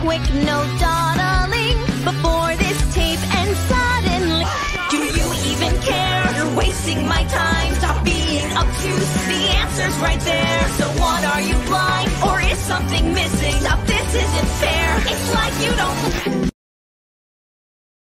quick, no dawdling before this tape ends suddenly. Do you even care? You're wasting my time. Stop being obtuse. The answer's right there. So what are you blind? Or is something missing? Stop, this isn't fair. It's like you don't.